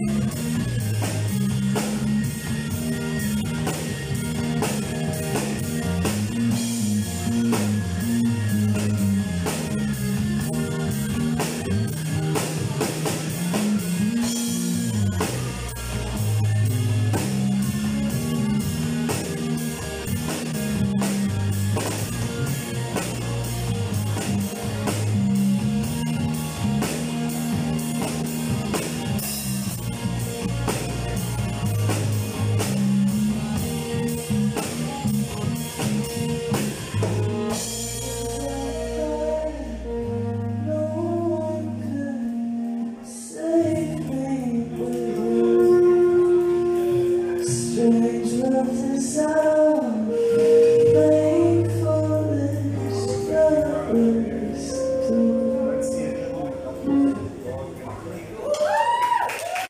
Música